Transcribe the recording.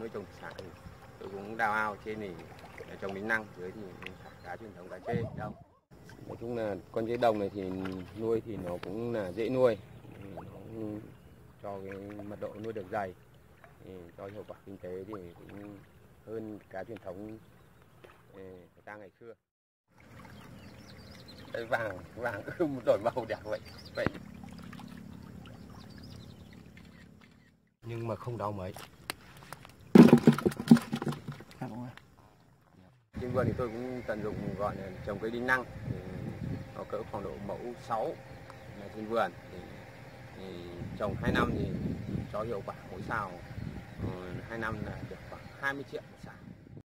nuôi trồng thủy sản thì tôi cũng đào ao trên thì trồng bánh năng dưới thì cá truyền thống cá chê đồng nói chung là con dế đồng này thì nuôi thì nó cũng là dễ nuôi. Nó cho cái mật độ nuôi được dày. Thì cho hiệu quả kinh tế thì cũng hơn cá truyền thống ừ, ờ, người ta ngày xưa. Cái vàng vàng cứ đổi màu đẹp vậy vậy. Nhưng mà không đau mấy. Trên vườn thì tôi cũng tận dụng gọi là trồng cây đinh năng thì nó cỡ khoảng độ mẫu 6 là trên vườn. Thì, thì trồng 2 năm thì cho hiệu quả mỗi xào. 2 năm là được khoảng 20 triệu.